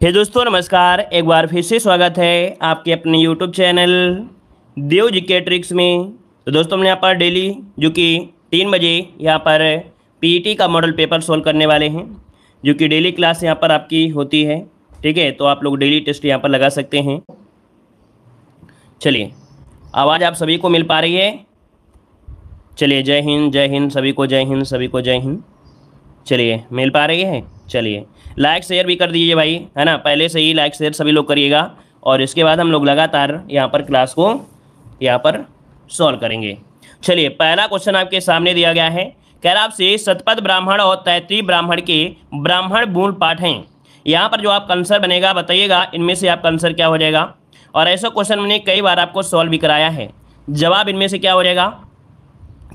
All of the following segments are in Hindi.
फिर दोस्तों, नमस्कार। एक बार फिर से स्वागत है आपके अपने यूट्यूब चैनल देव जी के ट्रिक्स में। तो दोस्तों हम यहाँ पर डेली जो कि तीन बजे यहाँ पर पीईटी का मॉडल पेपर सोल्व करने वाले हैं, जो कि डेली क्लास यहाँ पर आपकी होती है। ठीक है तो आप लोग डेली टेस्ट यहाँ पर लगा सकते हैं। चलिए, आवाज़ आप सभी को मिल पा रही है। चलिए, जय हिंद जय हिंद, सभी को जय हिंद, सभी को जय हिंद। चलिए, मिल पा रही है? चलिए। लाइक शेयर भी कर दीजिए भाई, है ना? पहले से ही लाइक शेयर सभी लोग करिएगा और इसके बाद हम लोग लगातार यहाँ पर क्लास को यहाँ पर सॉल्व करेंगे। चलिए, पहला क्वेश्चन आपके सामने दिया गया है। कह रहा आपसे सतपथ ब्राह्मण और तैतृय ब्राह्मण के ब्राह्मण मूल पाठ हैं। यहाँ पर जो आप कंसर बनेगा, बताइएगा, इनमें से आपका आंसर क्या हो जाएगा? और ऐसा क्वेश्चन मैंने कई बार आपको सॉल्व भी कराया है। जवाब इनमें से क्या हो जाएगा?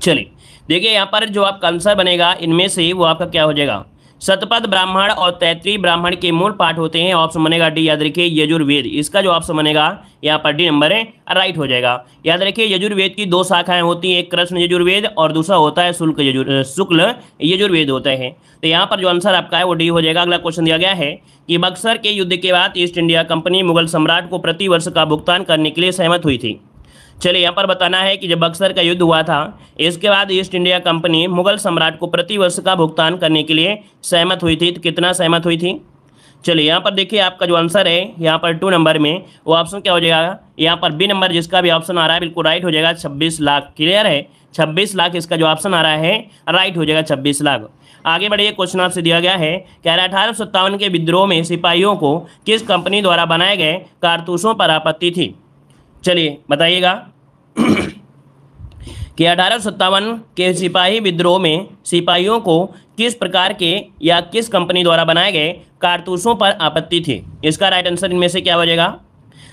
चलिए, देखिए, यहाँ पर जो आपका आंसर बनेगा, इनमें से वो आपका क्या हो जाएगा? सतपथ ब्राह्मण और तैतृय ब्राह्मण के मूल पाठ होते हैं। ऑप्शन बनेगा डी, याद रखिए, यजुर्वेद। इसका जो ऑप्शन बनेगा, यहाँ पर डी नंबर है, राइट हो जाएगा। याद रखिए, यजुर्वेद की दो शाखाएँ होती हैं, एक कृष्ण यजुर्वेद और दूसरा होता है शुल्क यजुर शुक्ल यजुर्वेद होता है। तो यहाँ पर जो आंसर आपका है, वो डी हो जाएगा। अगला क्वेश्चन दिया गया है कि बक्सर के युद्ध के बाद ईस्ट इंडिया कंपनी मुगल सम्राट को प्रति वर्ष का भुगतान करने के लिए सहमत हुई थी। चलिए, यहाँ पर बताना है कि जब बक्सर का युद्ध हुआ था, इसके बाद ईस्ट इंडिया कंपनी मुगल सम्राट को प्रति वर्ष का भुगतान करने के लिए सहमत हुई थी। तो कितना सहमत हुई थी? चलिए, यहाँ पर देखिए, आपका जो आंसर है, यहाँ पर टू नंबर में, वो ऑप्शन क्या हो जाएगा? यहाँ पर बी नंबर जिसका भी ऑप्शन आ रहा है, बिल्कुल राइट हो जाएगा, छब्बीस लाख। क्लियर है? छब्बीस लाख इसका जो ऑप्शन आ रहा है राइट हो जाएगा छब्बीस लाख। आगे बढ़िए क्वेश्चन आपसे दिया गया है, कह रहा अठारह सत्तावन के विद्रोह में सिपाहियों को किस कंपनी द्वारा बनाए गए कारतूसों पर आपत्ति थी? चलिए, बताइएगा। कि अठारह के सिपाही विद्रोह में सिपाहियों को किस प्रकार के या किस कंपनी द्वारा बनाए गए कारतूसों पर आपत्ति थी? इसका राइट आंसर इनमें से क्या हो जाएगा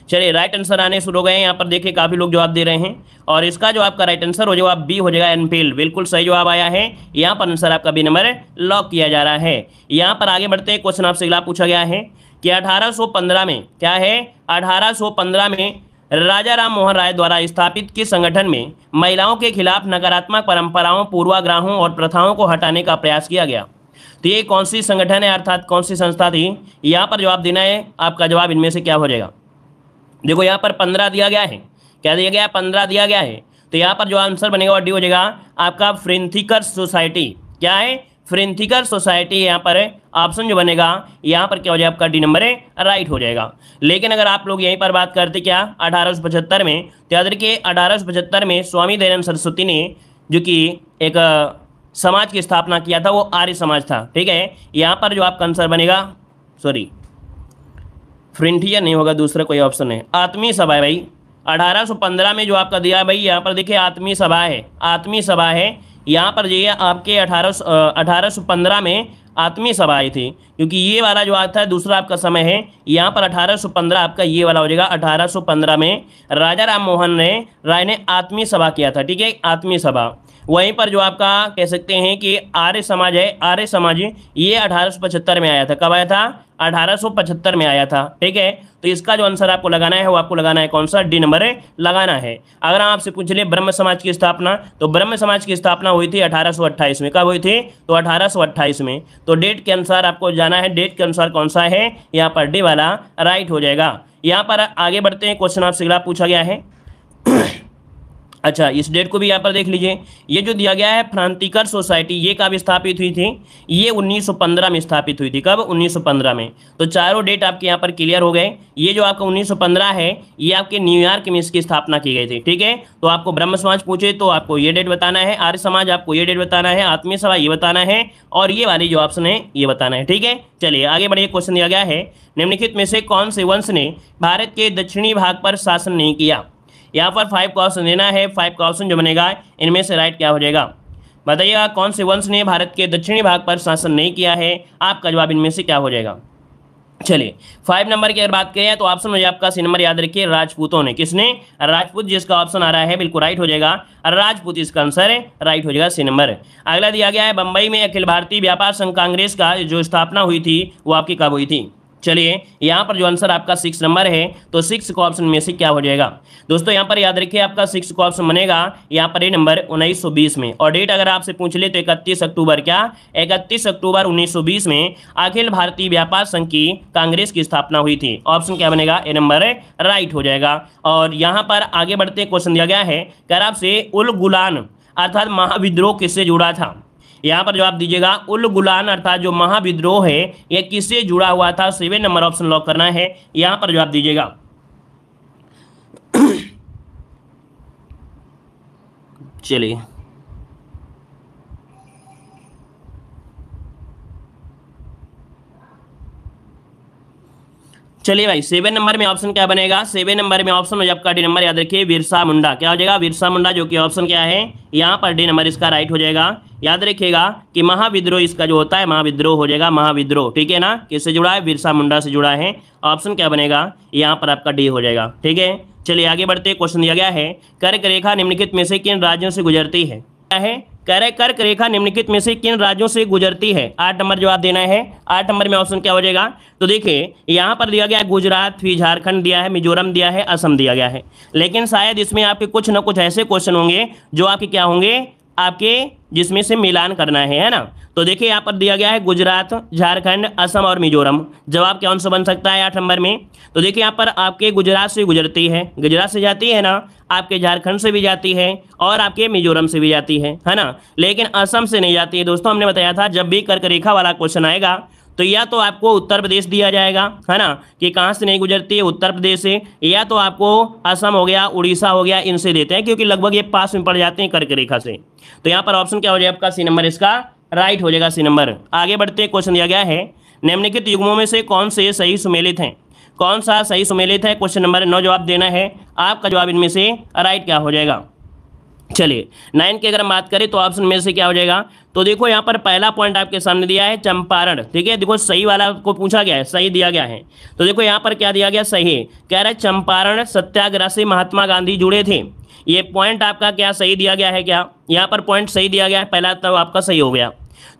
चलिए राइट आंसर आने शुरू हो गए यहाँ पर देखिए, काफ़ी लोग जवाब दे रहे हैं। और इसका जो आपका राइट आंसर हो जाएगा बी हो जाएगा एनफील्ड बिल्कुल सही जवाब आया है। यहाँ पर आंसर आपका बी नंबर लॉक किया जा रहा है। यहाँ पर आगे बढ़ते हैं। क्वेश्चन आपसे अगला पूछा गया है कि 1815 में क्या है? 1815 में राजा राम मोहन राय द्वारा स्थापित किस संगठन में महिलाओं के खिलाफ नकारात्मक परंपराओं, पूर्वाग्रहों और प्रथाओं को हटाने का प्रयास किया गया। तो ये कौन सी संगठन है, अर्थात कौन सी संस्था थी? यहाँ पर जवाब देना है, आपका जवाब इनमें से क्या हो जाएगा? देखो, यहाँ पर पंद्रह दिया गया है। क्या दिया गया? पंद्रह दिया गया है। तो यहाँ पर जो आंसर बनेगा वो डी हो जाएगा आपका फ्रेंथिकर सोसाइटी। क्या है? फ्रेंथिकर सोसाइटी यहाँ पर। ऑप्शन जो बनेगा, यहाँ पर क्या हो जाएगा, आपका डी नंबर है राइट हो जाएगा। लेकिन अगर आप लोग यहीं पर बात करते क्या, अठारह में तो याद रखिए, अठारह में स्वामी दयानंद सरस्वती ने जो कि एक समाज की स्थापना किया था, वो आर्य समाज था, ठीक है? यहाँ पर जो आपका आंसर बनेगा, सॉरी, फ्रेंटियर नहीं होगा, दूसरा कोई ऑप्शन है आत्मीय सभा है भाई। 1815 में जो आपका दिया भाई, यहाँ पर देखिए, आत्मीय सभा है, आत्मीय सभा है। यहाँ पर जो आपके अठारह अठारह में आत्मीय सभा आई थी, क्योंकि ये वाला जो आता है दूसरा आपका समय है, यहाँ पर 1815 आपका ये वाला हो जाएगा। 1815 में राजा राम मोहन ने, राय ने आत्मीय सभा किया था, ठीक है? आत्मीय सभा। वहीं पर जो आपका कह सकते हैं कि आर्य समाज है, आर्य समाज, ये अठारह में आया था। कब आया था? 1875 में आया था, ठीक है? तो इसका जो आंसर आपको लगाना है, वो आपको लगाना है कौन सा? डी नंबर है, लगाना है। अगर आपसे पूछ ले ब्रह्म समाज की स्थापना तो ब्रह्म समाज की स्थापना हुई थी 1828 में। कब हुई थी? तो 1828 में। तो डेट के अनुसार आपको जाना है, डेट के अनुसार कौन सा है? यहाँ पर डी वाला राइट हो जाएगा। यहाँ पर आगे बढ़ते हैं, क्वेश्चन आपसे पूछा गया है। अच्छा इस डेट को भी यहाँ पर देख लीजिए। ये जो दिया गया है फ्रांतिकर सोसाइटी ये कब स्थापित हुई थी? ये 1915 में स्थापित हुई थी। कब? 1915 में। तो चारों डेट आपके यहाँ पर क्लियर हो गए। ये जो आपका 1915 है, ये आपके न्यूयॉर्क में इसकी स्थापना की गई थी, ठीक है? तो आपको ब्रह्म समाज पूछे तो आपको ये डेट बताना है। आर्य समाज, आपको ये डेट बताना है। आत्मीय सभा, ये बताना है। और ये वाली जो ऑप्शन है, ये बताना है, ठीक है? चलिए, आगे बढ़िए क्वेश्चन दिया गया है। निम्नलिखित में से कौन से वंश ने भारत के दक्षिणी भाग पर शासन नहीं किया? यहाँ पर फाइव का ऑप्शन देना है फाइव का ऑप्शन जो बनेगा, इनमें से राइट क्या हो जाएगा? बताइएगा, कौन से वंश ने भारत के दक्षिणी भाग पर शासन नहीं किया है? आपका जवाब इनमें से क्या हो जाएगा? चलिए फाइव नंबर की अगर बात करें तो ऑप्शन मुझे आपका सी नंबर याद रखिए, राजपूतों ने। किसने? राजपूत, जिसका ऑप्शन आ रहा है, बिल्कुल राइट हो जाएगा। राजपूत, इसका आंसर है राइट हो जाएगा सी नंबर अगला दिया गया है, बंबई में अखिल भारतीय व्यापार संघ कांग्रेस का जो स्थापना हुई थी, वो आपकी कब हुई थी? चलिए, यहाँ पर जो आंसर आपका सिक्स नंबर है तो सिक्स को ऑप्शन में से क्या हो जाएगा? दोस्तों, यहाँ पर याद रखिए, आपका सिक्स को ऑप्शन बनेगा, यहाँ पर ये नंबर 1920 में। और डेट अगर आपसे पूछ ले तो इकतीस अक्टूबर क्या? इकतीस अक्टूबर 1920 में अखिल भारतीय व्यापार संघ की कांग्रेस की स्थापना हुई थी। ऑप्शन क्या बनेगा? ए नंबर राइट हो जाएगा। और यहाँ पर आगे बढ़ते क्वेश्चन दिया गया है कर आपसे उल गुलान, अर्थात महाविद्रोह किससे जुड़ा था? यहाँ पर जवाब दीजिएगा, उल गुलान अर्थात जो महाविद्रोह है यह किससे जुड़ा हुआ था? सेवन नंबर ऑप्शन लॉक करना है। यहाँ पर जवाब दीजिएगा। चलिए। चलिए भाई, सेवन नंबर में ऑप्शन क्या बनेगा? सेवन नंबर में ऑप्शन आपका डी नंबर याद रखिए बिरसा मुंडा। क्या हो जाएगा? बिरसा मुंडा जो कि ऑप्शन क्या है? यहाँ पर डी नंबर इसका राइट हो जाएगा। याद रखिएगा कि महाविद्रोह इसका जो होता है, महाविद्रोह हो जाएगा, महाविद्रोह। ठीक है ना? किससे जुड़ा है? बिरसा मुंडा से जुड़ा है। ऑप्शन क्या बनेगा? यहाँ पर आपका डी हो जाएगा। ठीक है? चलिए आगे बढ़ते क्वेश्चन दिया गया है, कर्क रेखा निम्नलिखित में से किन राज्यों से गुजरती है? क्या है? कह कर्क रेखा निम्नलिखित में से किन राज्यों से गुजरती है? आठ नंबर जवाब देना है। आठ नंबर में ऑप्शन क्या हो जाएगा? तो देखिए, यहाँ पर दिया गया गुजरात, फिर झारखंड दिया है, मिजोरम दिया है, असम दिया गया है। लेकिन शायद इसमें आपके कुछ ना कुछ ऐसे क्वेश्चन होंगे, जो आपके क्या होंगे? आपके जिसमें से मिलान करना है है ना? तो देखिए, यहाँ पर दिया गया है गुजरात, झारखंड, असम और मिजोरम। जवाब कौन सा बन सकता है आठ नंबर में? तो देखिए, यहाँ पर आपके गुजरात से गुजरती है। गुजरात से जाती है ना, आपके झारखंड से भी जाती है और आपके मिजोरम से भी जाती है है ना? लेकिन असम से नहीं जाती है। दोस्तों, हमने बताया था, जब भी कर्क रेखा वाला क्वेश्चन आएगा तो या तो आपको उत्तर प्रदेश दिया जाएगा, है ना? कि कहाँ से नहीं गुजरती है, उत्तर प्रदेश से। या तो आपको असम हो गया, उड़ीसा हो गया, इनसे देते हैं, क्योंकि लगभग ये पास में पड़ जाते हैं कर्क रेखा से। तो यहाँ पर ऑप्शन क्या हो जाएगा? आपका सी नंबर इसका राइट हो जाएगा सी नंबर आगे बढ़ते क्वेश्चन दिया गया है। निम्नलिखित युग्मों में से कौन से सही सुमेलित हैं? कौन सा सही सुमेलित है? क्वेश्चन नंबर नौ जवाब देना है। आपका जवाब इनमें से राइट क्या हो जाएगा? चलिए नाइन की अगर हम बात करें तो ऑप्शन में से क्या हो जाएगा? तो देखो, यहाँ पर पहला पॉइंट आपके सामने दिया है, चंपारण। ठीक है? देखो, सही वाला को पूछा गया है, सही दिया गया है। तो देखो, यहाँ पर क्या दिया गया, सही कह रहे चंपारण सत्याग्रह से महात्मा गांधी जुड़े थे। ये पॉइंट आपका क्या, सही दिया गया है क्या? यहाँ पर पॉइंट सही दिया गया है, पहला तो आपका सही हो गया।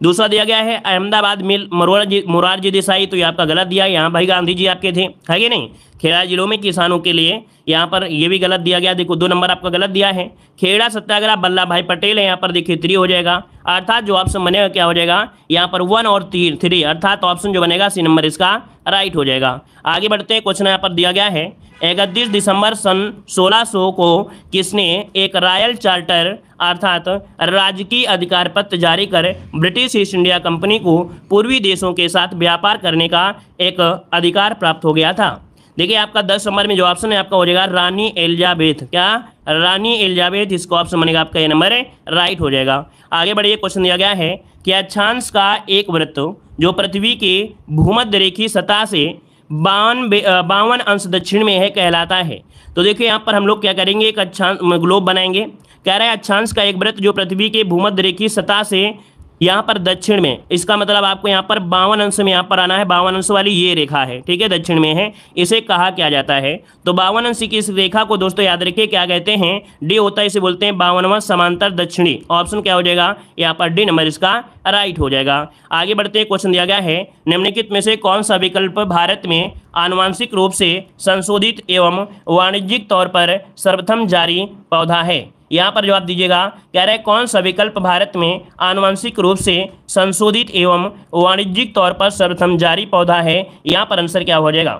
दूसरा दिया गया है, अहमदाबाद मिल मोरारजी मोरारजी देसाई तो ये आपका गलत दिया, यहाँ भाई गांधी जी आपके थे, है कि नहीं? खेड़ा जिलों में किसानों के लिए यहाँ पर ये भी गलत दिया गया, देखो दो नंबर आपका गलत दिया है। खेड़ा सत्याग्रह वल्लभ भाई पटेल है, यहाँ पर देखिए थ्री हो जाएगा, अर्थात जो ऑप्शन बनेगा क्या हो जाएगा? यहाँ पर वन और तीन थ्री अर्थात ऑप्शन जो बनेगा सी नंबर इसका राइट हो जाएगा। आगे बढ़ते हैं क्वेश्चन यहाँ पर दिया गया है इकतीस दिसंबर सन 1600 को किसने एक रॉयल चार्टर अर्थात राजकीय अधिकार पत्र जारी कर ब्रिटिश ईस्ट इंडिया कंपनी को पूर्वी देशों के साथ व्यापार करने का एक अधिकार प्राप्त हो गया था। देखिए, आपका दस नंबर में जो ऑप्शन है, आपका हो जाएगा रानी एलिजाबेथ। क्या? रानी एलिजाबेथ, इसको ऑप्शन बनेगा आपका ये नंबर है राइट हो जाएगा। आगे बढ़िए क्वेश्चन दिया गया है कि अक्षांश का एक वृत्त जो पृथ्वी के भूमध्य रेखी सतह से बावन बावन अंश दक्षिण में है, कहलाता है। तो देखिए, यहाँ पर हम लोग क्या करेंगे? एक अच्छा ग्लोब बनाएँगे। कह रहा है, अच्छांश का एक व्रत जो पृथ्वी के भूमध्य रेखी सतह से यहाँ पर दक्षिण में, इसका मतलब आपको यहाँ पर बावन अंश में यहाँ पर आना है, बावन अंश वाली ये रेखा है, ठीक है, दक्षिण में है, इसे कहा क्या जाता है। तो बावन अंश की इस रेखा को दोस्तों याद रखिए, क्या कहते हैं, डी होता है, इसे बोलते हैं बावनवा समांतर दक्षिणी। ऑप्शन क्या हो जाएगा, यहाँ पर डी नंबर इसका राइट हो जाएगा। आगे बढ़ते क्वेश्चन दिया गया है, निम्नलिखित में से कौन सा विकल्प भारत में आनुवांशिक रूप से संशोधित एवं वाणिज्यिक तौर पर सर्वप्रथम जारी पौधा है? यहाँ पर जवाब दीजिएगा, कह रहे कौन सा विकल्प भारत में आनुवंशिक रूप से संशोधित एवं वाणिज्यिक तौर पर सर्वप्रथम जारी पौधा है? यहाँ पर आंसर क्या हो जाएगा?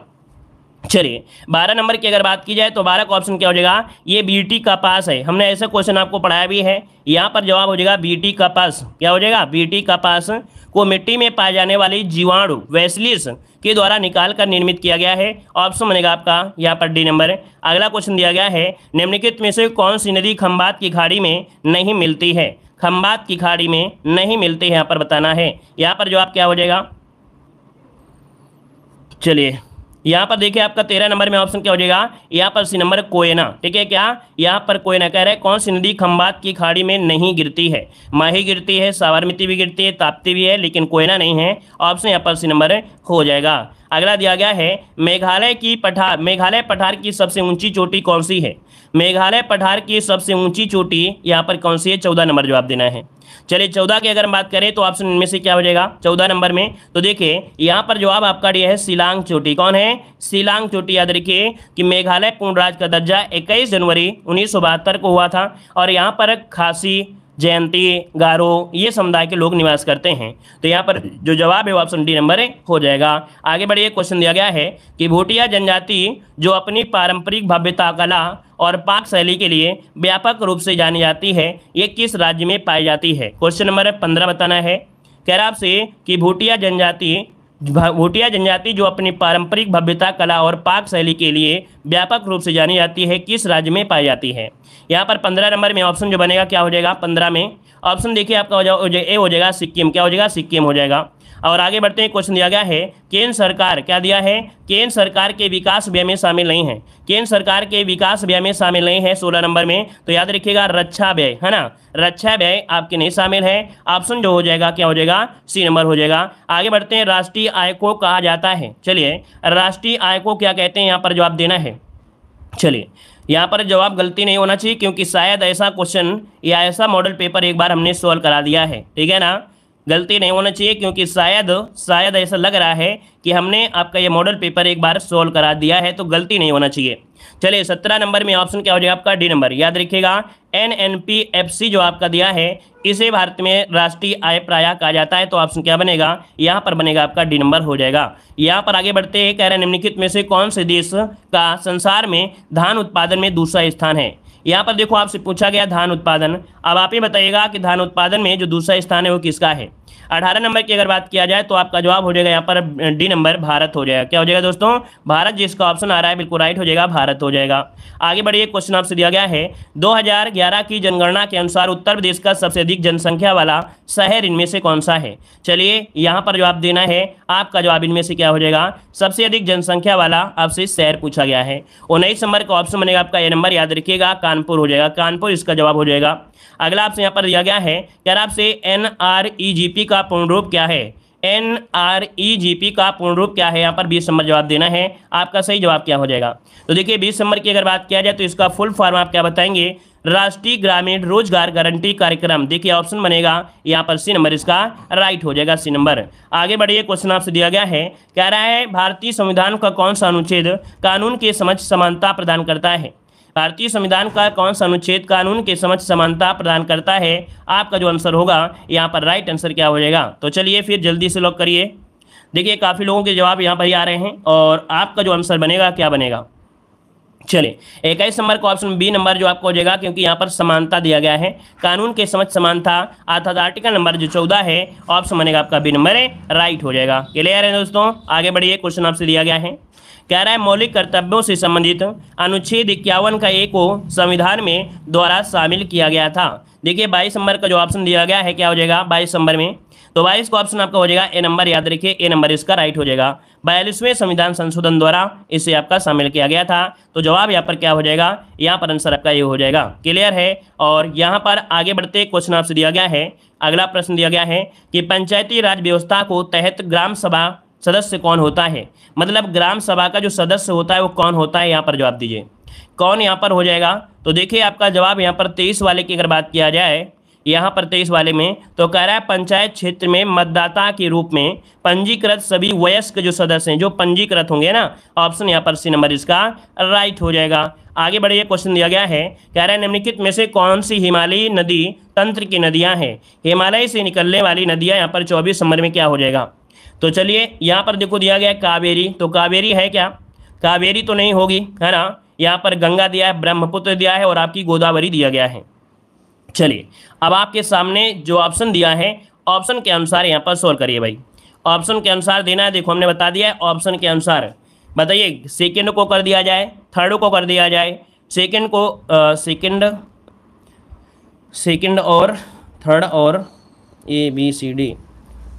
चलिए, बारह नंबर की अगर बात की जाए तो बारह का ऑप्शन क्या हो जाएगा? ये बीटी का पास है। हमने ऐसा क्वेश्चन आपको पढ़ाया भी है। यहाँ पर जवाब हो जाएगा बीटी का पास क्या हो जाएगा? बीटी का पास को मिट्टी में पाए जाने वाली जीवाणु, वैसलिस के द्वारा निकाल कर निर्मित किया गया है। ऑप्शन बनेगा आपका यहाँ पर डी नंबर अगला क्वेश्चन दिया गया है, निम्नलिखित में से कौन सी नदी खम्बात की खाड़ी में नहीं मिलती है? खम्बात की खाड़ी में नहीं मिलती है, यहाँ पर बताना है। यहाँ पर जवाब क्या हो जाएगा? चलिए यहाँ पर देखिए आपका तेरह नंबर में ऑप्शन क्या हो जाएगा? यहाँ पर सी नंबर कोयना। ठीक है क्या? यहाँ पर कोयना कह रहा है, कौन सी नदी खम्बात की खाड़ी में नहीं गिरती है? माही गिरती है, साबरमती भी गिरती है, ताप्ती भी है, लेकिन कोयना नहीं है। ऑप्शन यहाँ पर सी नंबर हो जाएगा। अगला दिया गया है, मेघालय की पठार, मेघालय पठार की सबसे ऊँची चोटी कौन सी है? मेघालय पठार की सबसे ऊँची चोटी, यहाँ पर कौन सी है? चौदह नंबर जवाब देना है। चलिए, चौदह की अगर हम बात करें तो ऑप्शन इनमें से क्या हो जाएगा? चौदह नंबर में तो देखिए, यहाँ पर जवाब आपका दिया है शिलांग चोटी। कौन है? शिलांग चोटी। याद रखिए कि मेघालय पूर्ण राज्य का दर्जा 21 जनवरी उन्नीस सौ बहत्तर को हुआ था और यहाँ पर खासी, जयंती, गारो, ये समुदाय के लोग निवास करते हैं। तो यहाँ पर जो जवाब है वो ऑप्शन डी नंबर हो जाएगा। आगे बढ़िए क्वेश्चन दिया गया है कि भूटिया जनजाति जो अपनी पारंपरिक भव्यता, कला और पाक शैली के लिए व्यापक रूप से जानी जाती है, ये किस राज्य में पाई जाती है? क्वेश्चन नंबर पंद्रह बताना है। कह रहा आपसे कि भूटिया जनजाति भूटिया जनजाति जो अपनी पारंपरिक भव्यता, कला और पाक शैली के लिए व्यापक रूप से जानी जाती है, किस राज्य में पाई जाती है? यहाँ पर पंद्रह नंबर में ऑप्शन जो बनेगा, क्या हो जाएगा? पंद्रह में। ऑप्शन देखिए आपका ए हो जाएगा, सिक्किम। क्या हो जाएगा? सिक्किम हो जाएगा। और आगे बढ़ते हैं क्वेश्चन दिया गया है, केंद्र सरकार, क्या दिया है? केंद्र सरकार के विकास व्यय में शामिल नहीं है। केंद्र सरकार के विकास व्यय में शामिल नहीं है सोलह नंबर में तो याद रखिएगा, रक्षा व्यय, है ना? रक्षा व्यय आपके नहीं शामिल है। ऑप्शन जो हो जाएगा, क्या हो जाएगा? सी नंबर हो जाएगा। आगे बढ़ते हैं, राष्ट्रीय आय को कहा जाता है। चलिए, राष्ट्रीय आय को क्या कहते हैं? यहाँ पर जवाब देना है। चलिए, यहाँ पर जवाब गलती नहीं होना चाहिए, क्योंकि शायद ऐसा क्वेश्चन या ऐसा मॉडल पेपर एक बार हमने सॉल्व करा दिया है। ठीक है ना? गलती नहीं होना चाहिए, क्योंकि शायद शायद ऐसा लग रहा है कि हमने आपका ये मॉडल पेपर एक बार सोल्व करा दिया है तो गलती नहीं होना चाहिए। चलिए, सत्रह नंबर में ऑप्शन क्या हो जाएगा आपका? D number. याद रखिएगा N N P F C जो आपका दिया है, इसे भारत में राष्ट्रीय आय प्राय कहा जाता है तो ऑप्शन क्या बनेगा? यहाँ पर बनेगा आपका डी नंबर हो जाएगा। यहाँ पर आगे बढ़ते हैं, कह रहे निम्नलिखित में से कौन से देश का संसार में धान उत्पादन में दूसरा स्थान है? यहाँ पर देखो, आपसे पूछा गया धान उत्पादन। अब आप ही बताइएगा कि धान उत्पादन में जो दूसरा स्थान है, वो किसका है? अठारह नंबर की अगर बात किया जाए तो आपका जवाब हो जाएगा यहाँ पर डी नंबर, भारत हो जाएगा। क्या हो जाएगा दोस्तों? भारत जिसका ऑप्शन आ रहा है, बिल्कुल राइट हो जाएगा, भारत हो जाएगा। आगे बढ़िए क्वेश्चन आपसे दिया गया है। 2011 की जनगणना के अनुसार उत्तर प्रदेश का सबसे अधिक जनसंख्या वाला शहर इनमें से कौन सा है? चलिए, यहाँ पर जवाब देना है, आपका जवाब इनमें से क्या हो जाएगा? सबसे अधिक जनसंख्या वाला आपसे शहर पूछा गया है। उन्नीस नंबर का ऑप्शन बनेगा आपका, ये नंबर याद रखिएगा, कानपुर हो जाएगा। कानपुर इसका जवाब हो जाएगा। अगला आपसे यहाँ पर दिया गया है क्या आपसे N R E G P का पूर्ण रूप क्या है? N R E G P का पूर्ण रूप क्या है? यहाँ पर बीस नंबर जवाब देना है। आपका सही जवाब क्या हो जाएगा? तो देखिए, बीस नंबर की अगर बात किया जाए तो इसका फुल फॉर्म आप क्या बताएँगे? राष्ट्रीय ग्रामीण रोज़गार गारंटी कार्यक्रम। देखिए ऑप्शन बनेगा यहाँ पर सी नंबर, इसका राइट हो जाएगा सी नंबर। आगे बढ़िए क्वेश्चन आपसे दिया गया है। कह रहा है, भारतीय संविधान का कौन सा अनुच्छेद कानून के समझ समानता प्रदान करता है? भारतीय संविधान का कौन सा अनुच्छेद कानून के समक्ष समानता प्रदान करता है? आपका जो आंसर होगा, यहाँ पर राइट आंसर क्या हो जाएगा? तो चलिए फिर जल्दी से लॉक करिए। देखिए, काफ़ी लोगों के जवाब यहाँ पर ही आ रहे हैं और आपका जो आंसर बनेगा, क्या बनेगा? चलिए, इक्कीस नंबर का ऑप्शन बी नंबर जो आपको हो जाएगा, क्योंकि यहाँ पर समानता दिया गया है। कानून के समझ समानता अर्थात आर्टिकल नंबर जो चौदह है ऑप्शन बनेगा आपका बी नंबर है राइट हो जाएगा। क्लियर है दोस्तों? आगे बढ़िए क्वेश्चन आपसे दिया गया है। कह रहा है, मौलिक कर्तव्यों से संबंधित अनुच्छेद इक्यावन का एक को संविधान में द्वारा शामिल किया गया था। देखिए, बाईस नंबर का जो ऑप्शन दिया गया है, क्या हो जाएगा? बाईस नंबर में। तो बाईस का ऑप्शन आपका हो जाएगा ए नंबर, याद रखिए ए नंबर इसका राइट हो जाएगा। बयालीसवें संविधान संशोधन द्वारा इसे आपका शामिल किया गया था। तो जवाब यहाँ पर क्या हो जाएगा? यहाँ पर आंसर आपका ये हो जाएगा। क्लियर है? और यहाँ पर आगे बढ़ते क्वेश्चन आपसे दिया गया है। अगला प्रश्न दिया गया है कि पंचायती राज व्यवस्था को तहत ग्राम सभा सदस्य कौन होता है? मतलब ग्राम सभा का जो सदस्य होता है, वो कौन होता है? यहाँ पर जवाब दीजिए। कौन यहाँ पर हो जाएगा? तो देखिए आपका जवाब यहाँ पर तेईस वाले की अगर बात किया जाए, यहाँ पर तेईस वाले में तो कह रहा है पंचायत क्षेत्र में मतदाता के रूप में पंजीकृत सभी वयस्क जो सदस्य हैं, जो पंजीकृत होंगे ना, ऑप्शन यहाँ पर सी नंबर इसका राइट हो जाएगा। आगे बढ़िए क्वेश्चन दिया गया है, कह रहा है निम्नलिखित में से कौन सी हिमालयी नदी तंत्र की नदियाँ हैं? हिमालय से निकलने वाली नदियाँ यहाँ पर चौबीस नंबर में क्या हो जाएगा? तो चलिए, यहाँ पर देखो दिया गया कावेरी। तो कावेरी है क्या? कावेरी तो नहीं होगी, है ना? यहाँ पर गंगा दिया है, ब्रह्मपुत्र दिया है और आपकी गोदावरी दिया गया है। चलिए, अब आपके सामने जो ऑप्शन दिया है ऑप्शन के अनुसार यहाँ पर सोल्व करिए भाई। ऑप्शन के अनुसार देना है, देखो हमने बता दिया है ऑप्शन के अनुसार। बताइए सेकेंड को कर दिया जाए थर्ड को कर दिया जाए सेकेंड को सेकेंड सेकेंड और थर्ड और ए बी सी डी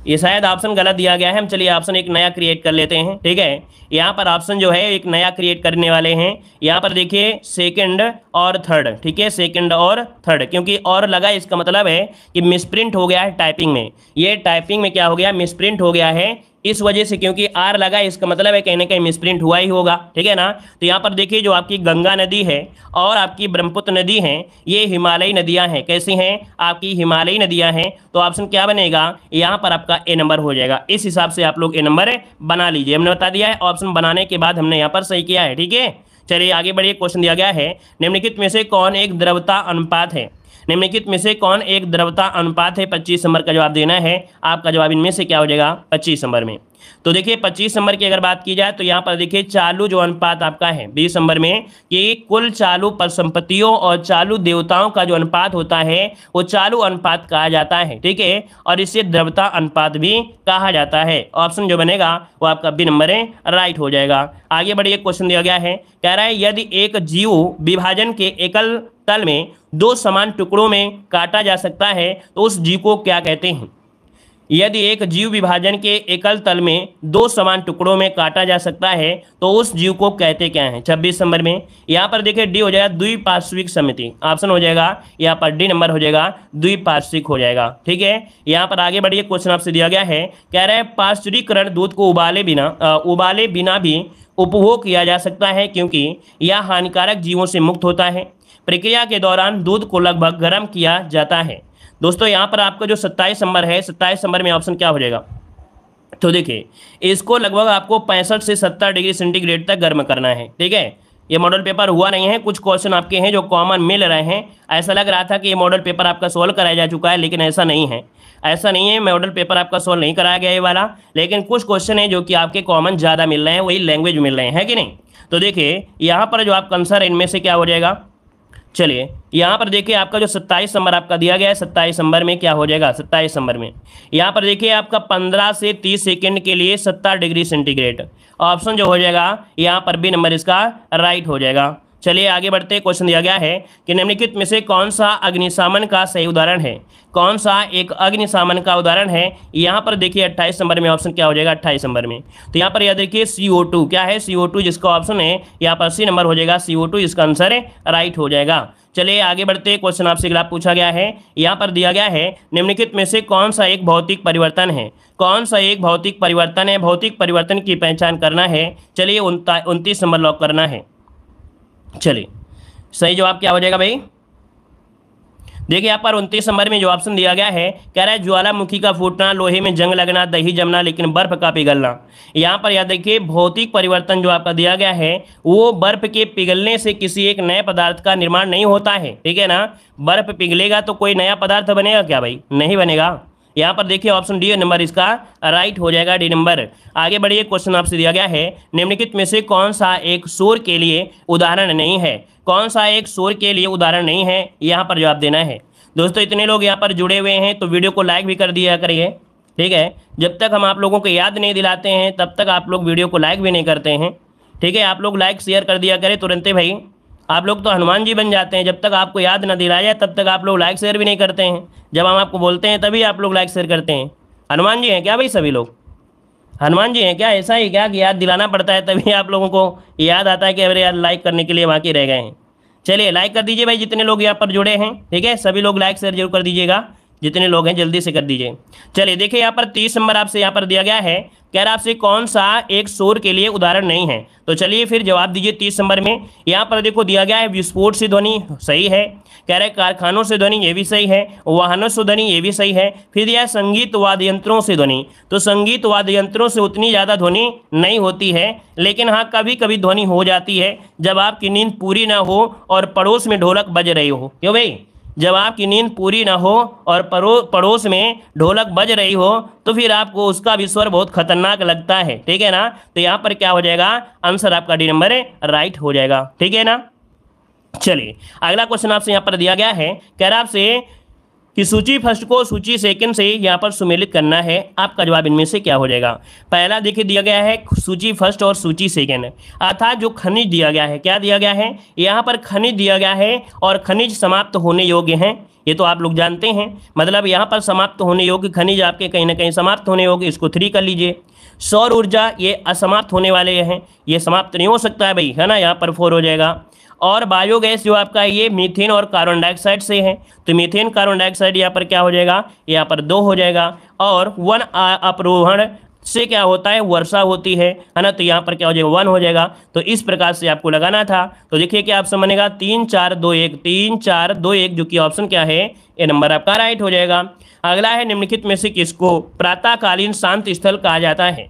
ये शायद ऑप्शन गलत दिया गया है। हम चलिए ऑप्शन एक नया क्रिएट कर लेते हैं। ठीक है? यहाँ पर ऑप्शन जो है, एक नया क्रिएट करने वाले हैं। यहाँ पर देखिए सेकंड और थर्ड ठीक है? सेकंड और थर्ड क्योंकि और लगा, इसका मतलब है कि मिसप्रिंट हो गया है टाइपिंग में। ये टाइपिंग में क्या हो गया? मिसप्रिंट हो गया है इस वजह से क्योंकि आर लगा, इसका मतलब है कहीं ना कहीं मिसप्रिंट हुआ ही होगा, ठीक है ना? तो यहाँ पर देखिए, जो आपकी गंगा नदी है और आपकी ब्रह्मपुत्र नदी है, ये हिमालयी नदियाँ हैं। कैसी हैं? आपकी हिमालयी नदियाँ हैं। तो ऑप्शन क्या बनेगा? यहाँ पर आपका ए नंबर हो जाएगा। इस हिसाब से आप लोग ए नंबर बना लीजिए। हमने बता दिया है ऑप्शन बनाने के बाद हमने यहाँ पर सही किया है, ठीक है? चलिए, आगे बढ़िए क्वेश्चन दिया गया है। निम्नलिखित में से कौन एक द्रवता अनुपात है? निम्नलिखित में से कौन एक द्रवता अनुपात है? पच्चीस नंबर का जवाब देना है। आपका जवाब इनमें से क्या हो जाएगा? पच्चीस नंबर में। तो देखिए, पच्चीस नंबर की अगर बात की जाए तो यहाँ पर देखिए, चालू जो अनुपात आपका है, बीस नंबर में कि कुल चालू परिसंपत्तियों और चालू देवताओं का जो अनुपात होता है, वो चालू अनुपात कहा जाता है, ठीक है? और इसे द्रवता अनुपात भी कहा जाता है। ऑप्शन जो बनेगा, वो आपका बी नंबर है, राइट हो जाएगा। आगे बढ़िए क्वेश्चन दिया गया है। कह रहा है, यदि एक जीव विभाजन के एकल तल में दो समान टुकड़ों में काटा जा सकता है तो उस जीव को क्या कहते हैं? यदि एक जीव विभाजन के एकल तल में दो समान टुकड़ों में काटा जा सकता है तो उस जीव को कहते क्या है? छब्बीस नंबर में। यहाँ पर देखिए, डी हो जाएगा द्विपार्श्विक समिति। ऑप्शन हो जाएगा, यहाँ पर डी नंबर हो जाएगा, द्विपार्श्विक हो जाएगा। ठीक है? यहाँ पर आगे बढ़िए क्वेश्चन आपसे दिया गया है। कह रहे हैं पाश्चुरीकरण दूध को उबाले बिना उबाले बिना भी उपभोग किया जा सकता है, क्योंकि यह हानिकारक जीवों से मुक्त होता है। प्रक्रिया के दौरान दूध को लगभग गर्म किया जाता है। दोस्तों, यहाँ पर आपका जो सत्ताईस नंबर है, सत्ताईस नंबर में ऑप्शन क्या हो जाएगा? तो देखिए, इसको लगभग आपको पैंसठ से सत्तर डिग्री सेंटीग्रेड तक गर्म करना है, ठीक है? ये मॉडल पेपर हुआ नहीं है, कुछ क्वेश्चन आपके हैं जो कॉमन मिल रहे हैं। ऐसा लग रहा था कि ये मॉडल पेपर आपका सोल्व कराया जा चुका है, लेकिन ऐसा नहीं है। ऐसा नहीं है, मॉडल पेपर आपका सोल्व नहीं कराया गया ये वाला, लेकिन कुछ क्वेश्चन है जो कि आपके कॉमन ज़्यादा मिल रहे हैं, वही लैंग्वेज मिल रहे हैं, है कि नहीं? तो देखिए, यहाँ पर जो आपका आंसर इनमें से क्या हो जाएगा? चलिए, यहाँ पर देखिए आपका जो सत्ताईस नंबर आपका दिया गया है, सत्ताईस नंबर में क्या हो जाएगा? सत्ताईस नंबर में। यहाँ पर देखिए आपका पंद्रह से तीस सेकेंड के लिए सत्तर डिग्री सेंटीग्रेड। ऑप्शन जो हो जाएगा, यहाँ पर भी नंबर इसका राइट हो जाएगा। चलिए आगे बढ़ते क्वेश्चन दिया गया है कि निम्नलिखित में से कौन सा अग्निशामन का सही उदाहरण है? कौन सा एक अग्निशामन का उदाहरण है? यहाँ पर देखिए अट्ठाईस नंबर में ऑप्शन क्या हो जाएगा? अट्ठाईस नंबर में। तो यहाँ पर यह देखिए सी क्या है? सी जिसका ऑप्शन है, यहाँ पर सी नंबर हो जाएगा। सी इसका आंसर राइट हो जाएगा। चलिए आगे बढ़ते क्वेश्चन आपसे अगला पूछा गया है। यहाँ पर दिया गया है, निम्नलिखित में से कौन सा एक भौतिक परिवर्तन है? कौन सा एक भौतिक परिवर्तन है? भौतिक परिवर्तन की पहचान करना है। चलिए उनतीस नंबर लॉक करना है। चलिए, सही जवाब क्या हो जाएगा भाई? देखिए, यहाँ पर उनतीस नंबर में जो ऑप्शन दिया गया है, कह रहा है, ज्वालामुखी का फूटना, लोहे में जंग लगना, दही जमना, लेकिन बर्फ़ का पिघलना। यहाँ पर याद देखिए भौतिक परिवर्तन जो आपका दिया गया है, वो बर्फ़ के पिघलने से किसी एक नए पदार्थ का निर्माण नहीं होता है, ठीक है ना? बर्फ़ पिघलेगा तो कोई नया पदार्थ बनेगा क्या भाई? नहीं बनेगा। यहाँ पर देखिए ऑप्शन डी नंबर इसका राइट हो जाएगा डी नंबर आगे बढ़िए क्वेश्चन आपसे दिया गया है, निम्नलिखित में से कौन सा एक शोर के लिए उदाहरण नहीं है? कौन सा एक शोर के लिए उदाहरण नहीं है? यहाँ पर जवाब देना है। दोस्तों, इतने लोग यहाँ पर जुड़े हुए हैं तो वीडियो को लाइक भी कर दिया करिए, ठीक है? जब तक हम आप लोगों को याद नहीं दिलाते हैं, तब तक आप लोग वीडियो को लाइक भी नहीं करते हैं, ठीक है? आप लोग लाइक शेयर कर दिया करें तुरंत भाई। आप लोग तो हनुमान जी बन जाते हैं। जब तक आपको याद ना दिलाया जाए, तब तक आप लोग लाइक शेयर भी नहीं करते हैं। जब हम आपको बोलते हैं, तभी आप लोग लाइक शेयर करते हैं। हनुमान जी हैं क्या भाई सभी लोग? हनुमान जी हैं क्या? ऐसा ही क्या कि याद दिलाना पड़ता है, तभी आप लोगों को याद आता है कि अरे यार लाइक करने के लिए बाकी रह गए हैं। चलिए लाइक कर दीजिए भाई, जितने लोग यहाँ पर जुड़े हैं, ठीक है? सभी लोग लाइक शेयर ज़रूर कर दीजिएगा। जितने लोग हैं, जल्दी से कर दीजिए। चलिए, देखिए यहाँ पर तीस नंबर आपसे यहाँ पर दिया गया है। कह रहा आपसे, कौन सा एक शोर के लिए उदाहरण नहीं है? तो चलिए फिर जवाब दीजिए तीस नंबर में। यहाँ पर देखो, दिया गया है विस्फोट से ध्वनि सही है। कह रहे कारखानों से ध्वनि ये भी सही है, वाहनों से ध्वनि ये भी सही है। फिर दिया संगीत वाद्य यंत्रों से ध्वनि। तो संगीत वाद्य यंत्रों से उतनी ज़्यादा ध्वनि नहीं होती है, लेकिन हाँ कभी कभी ध्वनि हो जाती है, जब आपकी नींद पूरी ना हो और पड़ोस में ढोलक बज रही हो। क्यों भाई? जब आपकी नींद पूरी ना हो और पड़ोस में ढोलक बज रही हो तो फिर आपको उसका भी स्वर बहुत खतरनाक लगता है। ठीक है ना? तो यहाँ पर क्या हो जाएगा? आंसर आपका डी नंबर राइट हो जाएगा। ठीक है ना? चलिए, अगला क्वेश्चन आपसे यहाँ पर दिया गया है। कह रहा आपसे कि सूची फ़र्स्ट को सूची सेकंड से यहाँ पर सुमेलित करना है। आपका जवाब इनमें से क्या हो जाएगा? पहला देखिए दिया गया है सूची फ़र्स्ट और सूची सेकंड। अर्थात जो खनिज दिया गया है, क्या दिया गया है? यहाँ पर खनिज दिया गया है और खनिज समाप्त होने योग्य हैं। ये तो आप लोग जानते हैं। मतलब यहाँ पर समाप्त होने योग्य खनिज आपके कहीं ना कहीं समाप्त होने योग्य, इसको थ्री कर लीजिए। सौर ऊर्जा, ये असमाप्त होने वाले हैं। ये समाप्त नहीं हो सकता है भाई, है ना? यहाँ पर फोर हो जाएगा। और बायोगैस जो आपका ये मीथेन और कार्बन डाइऑक्साइड से है तो मीथेन, कार्बन डाइऑक्साइड यहाँ पर क्या हो जाएगा? यहाँ पर दो हो जाएगा। और वन अपरोहण से क्या होता है? वर्षा होती है है ना? तो यहाँ पर क्या हो जाएगा? वन हो जाएगा। तो इस प्रकार से आपको लगाना था। तो देखिए क्या ऑप्शन बनेगा तीन, चार, दो, एक, तीन, चार, दो, एक, जो कि ऑप्शन क्या है? ये नंबर आपका राइट हो जाएगा। अगला है निम्नलिखित में से किसको प्रातःकालीन शांत स्थल कहा जाता है?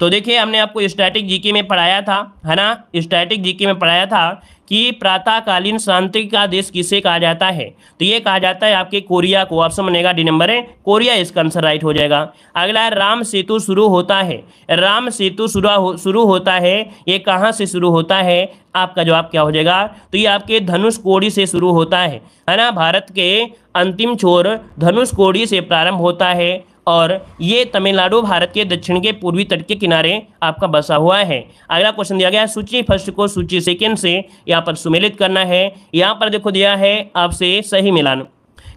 तो देखिए हमने आपको स्टैटिक जीके में पढ़ाया था है ना? स्टैटिक जीके में पढ़ाया था कि प्रातःकालीन शांति का देश किसे कहा जाता है? तो ये कहा जाता है आपके कोरिया को। ऑप्शन बनेगा डी नंबर है कोरिया। इसका आंसर राइट हो जाएगा। अगला है राम सेतु शुरू होता है। राम सेतु शुरू हो, शुरू होता है। ये कहाँ से शुरू होता है? आपका जवाब क्या हो जाएगा? तो ये आपके धनुष कोड़ी से शुरू होता है है ना? भारत के अंतिम छोर धनुष कोड़ी से प्रारंभ होता है। और ये तमिलनाडु, भारत के दक्षिण के पूर्वी तट के किनारे आपका बसा हुआ है। अगला क्वेश्चन दिया गया है, सूची फ़र्स्ट को सूची सेकेंड से यहाँ पर सुमेलित करना है। यहाँ पर देखो दिया है आपसे सही मिलान।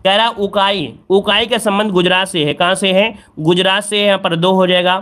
कह रहा उकाई। उकाई का संबंध गुजरात से है। कहाँ से है? गुजरात से यहाँ पर दो हो जाएगा।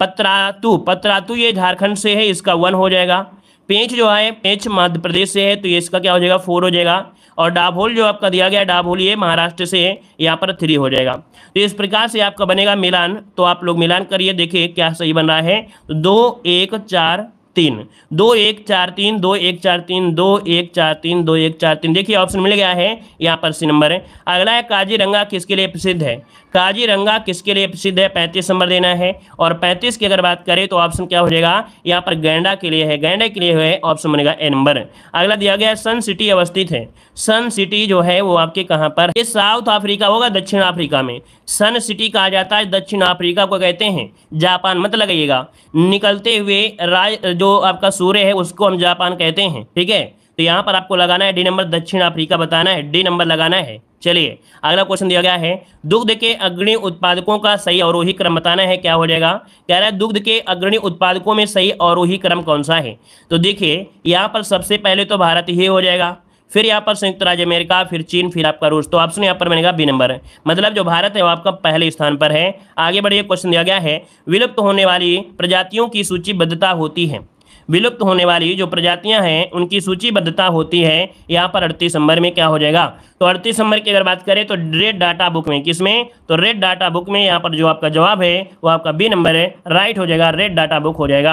पत्रातु। पत्रातु ये झारखंड से है, इसका वन हो जाएगा। पेंच जो है, पेंच मध्य प्रदेश से है तो ये इसका क्या हो जाएगा? फोर हो जाएगा। और डाभोल जो आपका दिया गया डाभोल ये महाराष्ट्र से यहाँ पर थ्री हो जाएगा। तो इस प्रकार से आपका बनेगा मिलान। तो आप लोग मिलान करिए, देखिए क्या सही बन रहा है। तो दो, एक, चार तीन। दो एक चार तीन, दो एक चार तीन, दो एक चार तीन, दो एक चार तीन। देखिए ऑप्शन मिल गया है, यहाँ पर सी नंबर है। अगला है, काजीरंगा किसके लिए प्रसिद्ध है? काजीरंगा किसके लिए प्रसिद्ध है? पैंतीस नंबर देना है। और पैंतीस की अगर बात करें तो ऑप्शन क्या हो जाएगा? यहाँ पर गैंडा के लिए है। गैंडा के लिए है ऑप्शन बनेगा ए नंबर अगला दिया गया सन सिटी अवस्थित है। सन सिटी जो है, वो आपके कहाँ पर? ये साउथ अफ्रीका होगा, दक्षिण अफ्रीका में। सन सिटी कहा जाता है, दक्षिण अफ्रीका को कहते हैं। जापान, मत लगाइएगा। निकलते हुए राज, जो आपका सूर्य है, उसको हम जापान कहते हैं। ठीक है? तो यहाँ पर आपको लगाना है डी नंबर, दक्षिण अफ्रीका बताना है। डी नंबर लगाना है। चलिए, अगला क्वेश्चन दिया गया है। दुग्ध के अग्रणी उत्पादकों का सही अवरोही क्रम बताना है, क्या हो जाएगा? कह रहा है, दुग्ध के अग्रणी उत्पादकों में सही अवरोही क्रम कौन सा है? तो देखिए, यहाँ पर सबसे पहले तो भारत ही हो जाएगा। फिर यहाँ पर संयुक्त राज्य अमेरिका, फिर चीन, फिर आपका रूस। तो ऑप्शन यहाँ पर बनेगा बी नंबर। मतलब जो भारत है, वो आपका पहले स्थान पर है। आगे बढ़िए क्वेश्चन दिया गया है, विलुप्त होने वाली प्रजातियों की सूचीबद्धता होती है। विलुप्त होने वाली जो प्रजातियाँ हैं, उनकी सूचीबद्धता होती है यहाँ पर अड़तीस नंबर में क्या हो जाएगा? तो अड़तीस नंबर की अगर बात करें तो रेड डाटा बुक में किसमें? तो रेड डाटा बुक में यहाँ पर जो आपका जवाब है, वो आपका बी नंबर है। राइट हो जाएगा रेड डाटा बुक हो जाएगा।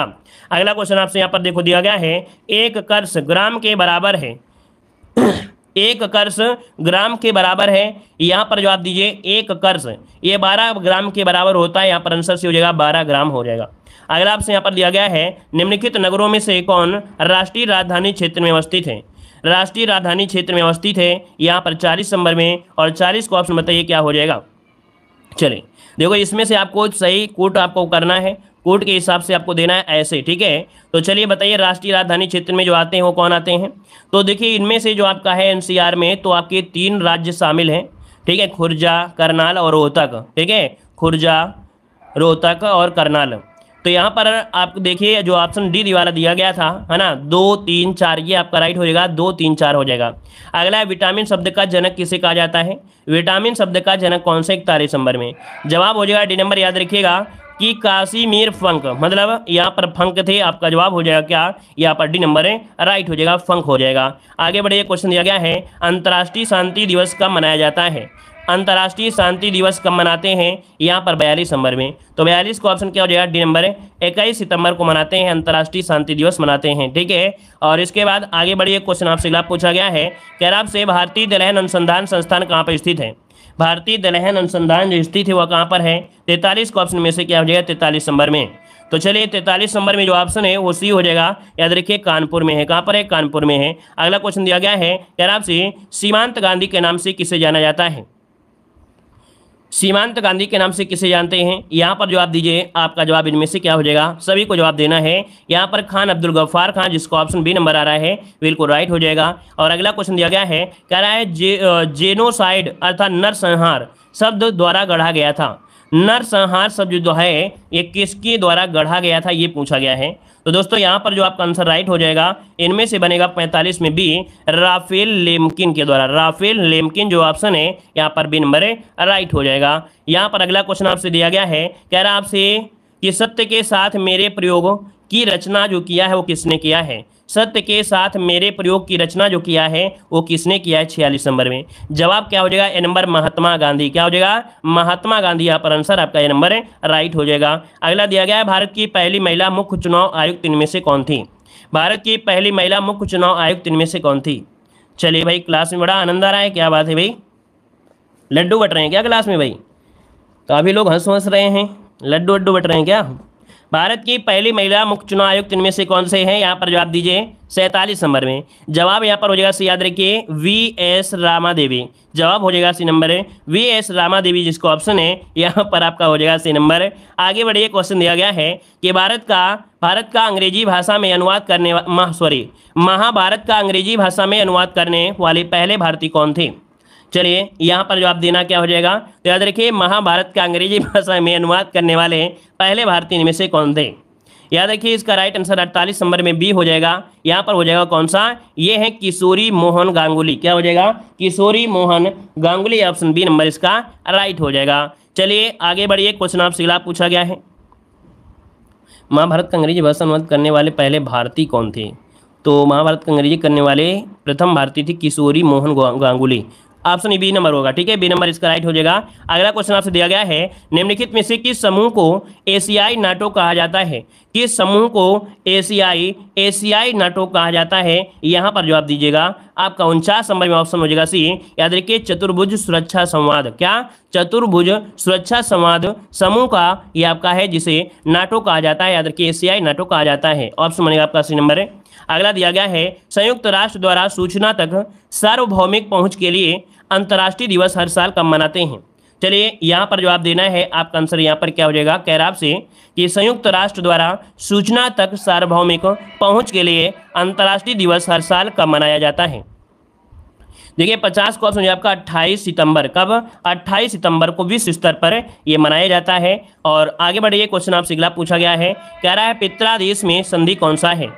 अगला क्वेश्चन आपसे यहाँ पर देखो दिया गया है, एक कर्स ग्राम के बराबर है। एक कर्स ग्राम के बराबर है, यहाँ पर जवाब दीजिए, एक कर्स। ये बारह ग्राम के बराबर होता है, यहाँ पर आंसर से हो जाएगा, बारह ग्राम हो जाएगा। अगला आपसे यहाँ पर दिया गया है, निम्नलिखित नगरों में से कौन राष्ट्रीय राजधानी क्षेत्र में अवस्थित है? राष्ट्रीय राजधानी क्षेत्र में अवस्थित है, यहाँ पर चालीस नंबर में, और चालीस को ऑप्शन बताइए, क्या हो जाएगा? चले देखो इसमें से आपको सही कोट आपको करना है कोर्ट के हिसाब से आपको देना है ऐसे, ठीक है? तो चलिए बताइए, राष्ट्रीय राजधानी क्षेत्र में जो आते हैं, वो कौन आते हैं? तो देखिए, इनमें से जो आपका है एनसीआर में तो आपके तीन राज्य शामिल हैं, ठीक है? खुर्जा, करनाल और रोहतक, ठीक है? खुर्जा, रोहतक और करनाल। तो यहाँ पर आप देखिए, जो ऑप्शन डी वाला दिया गया था, है ना? दो, तीन, चार, ये आपका राइट हो जाएगा, दो, तीन, चार हो जाएगा। अगला है, विटामिन शब्द का जनक किसे कहा जाता है? विटामिन शब्द का जनक कौन से इकतालीस नंबर में? जवाब हो जाएगा, डी नंबर, याद रखिएगा कि काशीमीर फंक मतलब यहाँ पर फंक थे, आपका जवाब हो जाएगा क्या? यहाँ पर डी नंबर है राइट हो जाएगा फंक हो जाएगा। आगे बढ़िए क्वेश्चन दिया गया है, अंतर्राष्ट्रीय शांति दिवस कब मनाया जाता है? अंतर्राष्ट्रीय शांति दिवस कब मनाते हैं? यहाँ पर बयालीस नंबर में। तो बयालीस को ऑप्शन क्या हो जाएगा? डी नंबर है। इक्कीस सितंबर को मनाते हैं, अंतर्राष्ट्रीय शांति दिवस मनाते हैं, ठीक है? और इसके बाद आगे बढ़िए क्वेश्चन आपसे पूछा गया है, कैराब से भारतीय दलहन अनुसंधान संस्थान कहाँ पर स्थित है? भारतीय दलहन अनुसंधान जो स्थित है वह कहाँ पर है? तैतालीस को ऑप्शन में से क्या हो जाएगा तैतालीस नंबर में। तो चलिए, तैतालीस नंबर में जो ऑप्शन है, वो सी हो जाएगा। याद रखिए, कानपुर में है। कहाँ पर है? कानपुर में है। अगला क्वेश्चन दिया गया है। यार आपसे सीमांत गांधी के नाम से किसे जाना जाता है? सीमांत गांधी के नाम से किसे जानते हैं? यहाँ पर जवाब दीजिए, आपका जवाब इनमें से क्या हो जाएगा? सभी को जवाब देना है। यहाँ पर खान अब्दुल गफ्फार खान, जिसको ऑप्शन बी नंबर आ रहा है, बिल्कुल राइट हो जाएगा। और अगला क्वेश्चन दिया गया है, कह रहा है जे जेनोसाइड अर्थात नरसंहार शब्द द्वारा गढ़ा गया था। नरसंहार शब्द जो है, ये किसके द्वारा गढ़ा गया था, ये पूछा गया है। तो दोस्तों, यहाँ पर जो आपका आंसर राइट हो जाएगा, इनमें से बनेगा पैंतालीस में बी, राफेल लेमकिन के द्वारा। राफेल लेमकिन जो ऑप्शन है, यहाँ पर बी नंबर राइट हो जाएगा। यहाँ पर अगला क्वेश्चन आपसे दिया गया है, कह रहा आपसे कि सत्य के साथ मेरे प्रयोग की रचना जो किया है, वो किसने किया है? सत्य के साथ मेरे प्रयोग की रचना जो किया है, वो किसने किया है छियालीस नंबर में? जवाब क्या हो जाएगा? A number Mahatma Gandhi. क्या हो जाएगा? महात्मा गांधी यहाँ पर आंसर आपका ए नंबर राइट हो जाएगा। अगला दिया गया है, भारत की पहली महिला मुख्य चुनाव आयुक्त इनमें से कौन थी? भारत की पहली महिला मुख्य चुनाव आयुक्त इनमें से कौन थी? चलिए भाई क्लास में बड़ा आनंद आ रहा है, क्या बात है भाई? लड्डू बट रहे हैं क्या क्लास में भाई? काफ़ी लोग हंस हंस रहे हैं। लड्डू वड्डू बट रहे हैं क्या? भारत की पहली महिला मुख्य चुनाव आयुक्त इनमें से कौन से हैं? यहाँ पर जवाब दीजिए। सैंतालीस नंबर में। जवाब यहाँ पर हो जाएगा सी, याद रखिए, वी, एस रामा देवी जवाब हो जाएगा C number. V, S Rama Devi जिसको ऑप्शन है, यहाँ पर आपका हो जाएगा सी नंबर। आगे बढ़िए क्वेश्चन दिया गया है कि भारत का भारत का अंग्रेज़ी भाषा में अनुवाद करने सॉरी महाभारत का अंग्रेज़ी भाषा में अनुवाद करने वाले पहले भारतीय कौन थे? चलिए, यहाँ पर जवाब देना क्या हो जाएगा? तो याद रखिए, महाभारत का अंग्रेज़ी भाषा में अनुवाद करने वाले पहले भारतीय इनमें से कौन थे? याद रखिए, इसका राइट आंसर अड़तालीस नंबर में बी हो जाएगा। यहाँ पर हो जाएगा कौन सा? ये है किशोरी मोहन गांगुली। क्या हो जाएगा? Kishori Mohan Ganguly option B number इसका राइट हो जाएगा। चलिए, आगे बढ़िए क्वेश्चन आपसे खिलाफ पूछा गया है। महाभारत का अंग्रेज़ी भाषा अनुवाद करने वाले पहले भारतीय कौन थे? तो महाभारत का अंग्रेज़ी करने वाले प्रथम भारतीय थी Kishori Mohan Ganguly. Option B number होगा, ठीक है? बी नंबर इसका राइट हो जाएगा। अगला क्वेश्चन आपसे दिया गया है, निम्नलिखित में से किस समूह को एशियाई नाटो कहा जाता है? किस समूह को एशियाई एशियाई नाटो कहा जाता है? यहाँ पर जवाब दीजिएगा। आपका उनचास नंबर में ऑप्शन हो जाएगा सी। याद रखिए, चतुर्भुज सुरक्षा संवाद। क्या? चतुर्भुज सुरक्षा संवाद समूह का ये आपका है, जिसे नाटो कहा जाता है। याद रखिए एशियाई नाटो कहा जाता है। ऑप्शन बनेगा आपका सी नंबर। है अगला दिया गया है, संयुक्त राष्ट्र द्वारा सूचना तक सार्वभौमिक पहुँच के लिए अंतर्राष्ट्रीय दिवस हर साल कब मनाते हैं। चलिए, यहाँ पर जवाब देना है, आपका आंसर यहाँ पर क्या हो जाएगा? कह रहा आपसे कि संयुक्त राष्ट्र द्वारा सूचना तक सार्वभौमिक पहुँच के लिए अंतर्राष्ट्रीय दिवस हर साल कब मनाया जाता है? देखिए, पचास को ऑप्शन आपका अट्ठाईस सितंबर। कब? अट्ठाईस सितंबर को विश्व स्तर पर यह मनाया जाता है। और आगे बढ़िए क्वेश्चन आपसे अगला पूछा गया है, कह रहा है पित्रादेश में संधि कौन सा है?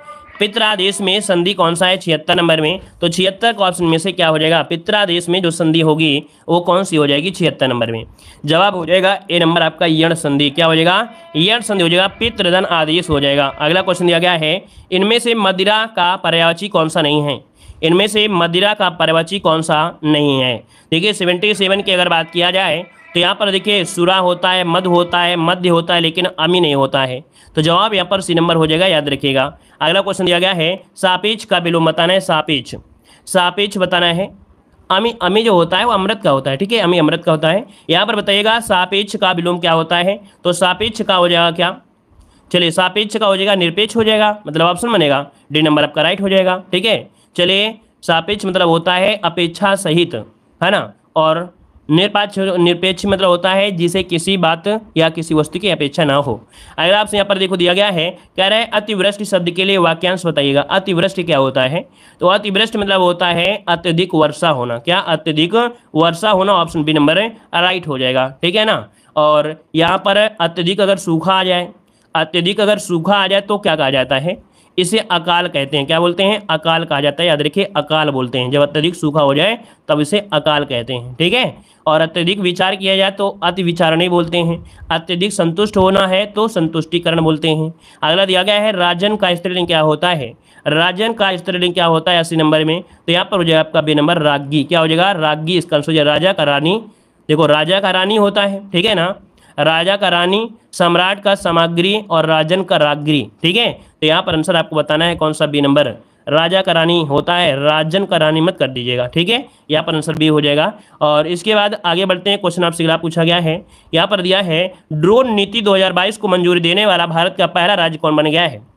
पित्रादेश में संधि कौन सा है? छिहत्तर नंबर में। तो छिहत्तर का ऑप्शन में से क्या हो जाएगा? पित्रादेश में जो संधि होगी, वो कौन सी हो जाएगी? छिहत्तर नंबर में। जवाब हो जाएगा ए नंबर आपका यण संधि। क्या हो जाएगा? यण संधि हो जाएगा पितृधन आदेश हो जाएगा। अगला क्वेश्चन दिया गया है, इनमें से मदिरा का पर्यावाची कौन सा नहीं है? इनमें से मदिरा का पर्यावाची कौन सा नहीं है? देखिए सेवेंटी सेवन की अगर बात किया जाए तो यहाँ पर देखिए, सुरा होता है मध होता है, मध्य होता है, लेकिन अमी नहीं होता है। तो जवाब यहाँ पर सी नंबर हो जाएगा, याद रखिएगा। अगला क्वेश्चन दिया गया है, सापेक्ष का विलोम बताना है, सापेक्ष। सापेक्ष बताना है, अमी अमी जो होता है वो अमृत का होता है, ठीक है? अमी अमृत का होता है। यहाँ पर बताइएगा, सापेक्ष का विलोम क्या होता है? तो सापेक्ष का हो जाएगा क्या? चलिए, सापेक्ष का हो जाएगा, निरपेक्ष हो जाएगा मतलब ऑप्शन बनेगा। डी नंबर आपका राइट हो जाएगा, ठीक है? चलिए, सापेक्ष मतलब होता है अपेक्षा सहित, है ना? और निरपेक्ष निरपेक्ष मतलब होता है जिसे किसी बात या किसी वस्तु की अपेक्षा ना हो। अगर आपसे यहाँ पर देखो दिया गया है, कह रहे हैं अतिवृष्टि शब्द के लिए वाक्यांश बताइएगा। अतिवृष्टि क्या होता है? तो अतिवृष्टि मतलब होता है अत्यधिक वर्षा होना। क्या? अत्यधिक वर्षा होना ऑप्शन बी नंबर राइट हो जाएगा। ठीक है ना? और यहाँ पर अत्यधिक अगर सूखा आ जाए, अत्यधिक अगर सूखा आ जाए तो क्या कहा जाता है? इसे अकाल कहते हैं। क्या बोलते हैं? अकाल कहा जाता है। याद रखिए, अकाल बोलते हैं। जब अत्यधिक सूखा हो जाए, तब इसे अकाल कहते हैं। ठीक है? और अत्यधिक विचार किया जाए तो अति विचारणी बोलते हैं। अत्यधिक संतुष्ट होना है तो संतुष्टिकरण बोलते हैं। अगला दिया गया है, राजन का स्त्रीलिंग क्या होता है? राजन का स्त्रीलिंग क्या होता है अस्सी नंबर में? तो यहाँ पर हो जाएगा आपका बे नंबर रागी क्या हो जाएगा? रागी इसका राजा का रानी। देखो, राजा का रानी होता है। ठीक है ना? राजा का रानी, सम्राट का सामग्री और राजन का रागरी। ठीक है? तो यहाँ पर आंसर आपको बताना है कौन सा बी नंबर राजा का रानी होता है, राजन का रानी मत कर दीजिएगा। ठीक है? यहाँ पर आंसर बी हो जाएगा। और इसके बाद आगे बढ़ते हैं, क्वेश्चन आपसे अगला पूछा गया है। यहाँ पर दिया है, ड्रोन नीति 2022 को मंजूरी देने वाला भारत का पहला राज्य कौन बन गया है?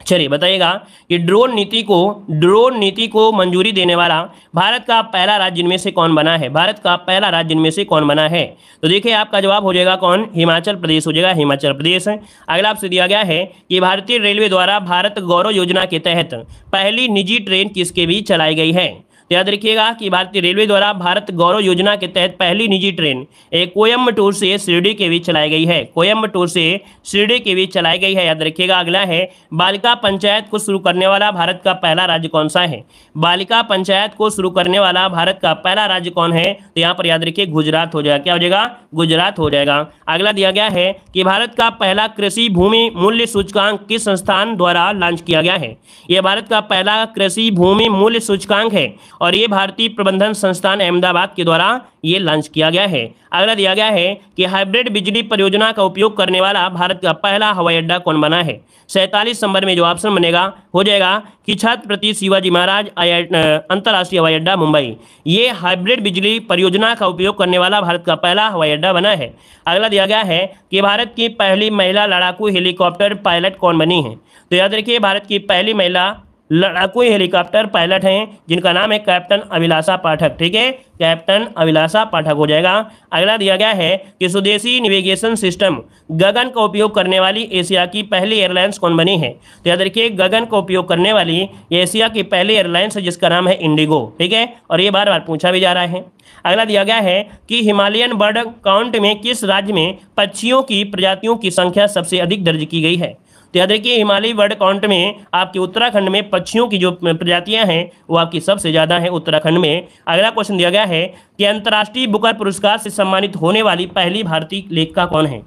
चलिए बताइएगा कि ड्रोन नीति को, ड्रोन नीति को मंजूरी देने वाला भारत का पहला राज्य इनमें से कौन बना है? भारत का पहला राज्य इनमें से कौन बना है? तो देखिए आपका जवाब हो जाएगा कौन? हिमाचल प्रदेश हो जाएगा, हिमाचल प्रदेश। अगला आपसे दिया गया है कि भारतीय रेलवे द्वारा भारत गौरव योजना के तहत पहली निजी ट्रेन किसके भी चलाई गई है? तो याद रखिएगा कि भारतीय रेलवे द्वारा भारत गौरव योजना के तहत पहली निजी ट्रेन कोयम्बटूर से शिरडी के बीच चलाई गई है। कोयम्बटूर से शिरडी के बीच चलाई गई है। याद रखिएगा, अगला है, बालिका पंचायत को शुरू करने वाला भारत का पहला राज्य कौन सा है? बालिका पंचायत को शुरू करने वाला भारत का पहला राज्य कौन है? तो यहाँ पर याद रखिए, गुजरात हो जाएगा। क्या हो जाएगा? गुजरात हो जाएगा। अगला दिया गया है कि भारत का पहला कृषि भूमि मूल्य सूचकांक किस संस्थान द्वारा लॉन्च किया गया है? यह भारत का पहला कृषि भूमि मूल्य सूचकांक है। और ये भारतीय प्रबंधन संस्थान अहमदाबाद के द्वारा ये लॉन्च किया गया है। अगला दिया गया है कि हाइब्रिड बिजली परियोजना का उपयोग करने वाला भारत का पहला हवाई अड्डा कौन बना है? सैंतालीस नंबर में जो ऑप्शन बनेगा, हो जाएगा कि छत्रपति शिवाजी महाराज अंतर्राष्ट्रीय हवाई अड्डा, मुंबई। ये हाइब्रिड बिजली परियोजना का उपयोग करने वाला भारत का पहला हवाई अड्डा बना है। अगला दिया गया है कि भारत की पहली महिला लड़ाकू हेलीकॉप्टर पायलट कौन बनी है? तो याद रखिए, भारत की पहली महिला लड़ाकू हेलीकॉप्टर पायलट हैं, जिनका नाम है कैप्टन अभिलाषा पाठक, ठीक है? कैप्टन अभिलाषा पाठक हो जाएगा। अगला दिया गया है कि स्वदेशी नेविगेशन सिस्टम गगन का उपयोग करने वाली एशिया की पहली एयरलाइंस कौन बनी है? तो याद रखिए, गगन का उपयोग करने वाली एशिया की पहली एयरलाइंस है, जिसका नाम है इंडिगो, ठीक है? और ये बार बार पूछा भी जा रहा है। अगला दिया गया है कि हिमालयन बर्ड काउंट में किस राज्य में पक्षियों की प्रजातियों की संख्या सबसे अधिक दर्ज की गई है? तो याद रखिए, हिमालय वर्ड काउंट में आपके उत्तराखंड में पक्षियों की जो प्रजातियाँ हैं, वो आपकी सबसे ज़्यादा है उत्तराखंड में। अगला क्वेश्चन दिया गया है कि अंतर्राष्ट्रीय बुकर पुरस्कार से सम्मानित होने वाली पहली भारतीय लेखिका कौन है?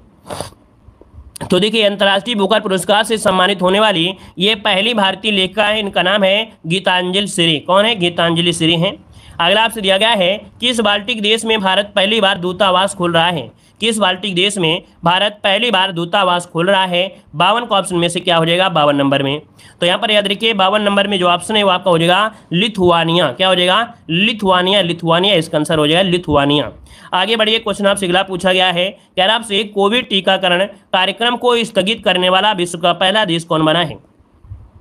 तो देखिए, अंतर्राष्ट्रीय बुकर पुरस्कार से सम्मानित होने वाली ये पहली भारतीय लेखिका है, इनका नाम है गीतांजलि श्री कौन है? गीतांजलि श्री हैं। अगला आपसे दिया गया है किस बाल्टिक देश में भारत पहली बार दूतावास खोल रहा है। किस बाल्टिक देश में भारत पहली बार दूतावास खोल रहा है? बावन का ऑप्शन में से क्या हो जाएगा? बावन नंबर में। तो यहाँ पर याद रखिए, बावन नंबर में जो ऑप्शन है वो आपका हो जाएगा लिथुआनिया। क्या हो जाएगा? लिथुआनिया लिथुआनिया, इसका आंसर हो जाएगा लिथुआनिया। आगे बढ़िए क्वेश्चन आपसे अगला पूछा गया है। कह आपसे, कोविड टीकाकरण कार्यक्रम को स्थगित करने वाला विश्व का पहला देश कौन बना है?